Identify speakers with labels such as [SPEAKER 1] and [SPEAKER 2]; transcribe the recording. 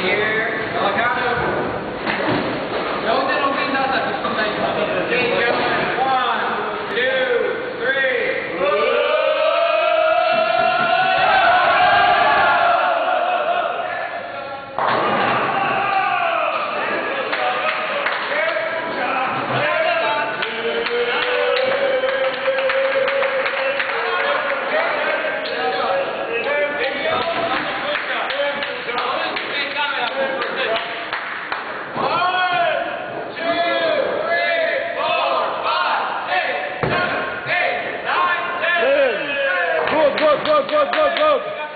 [SPEAKER 1] here Vote, vote, vote, vote, vote.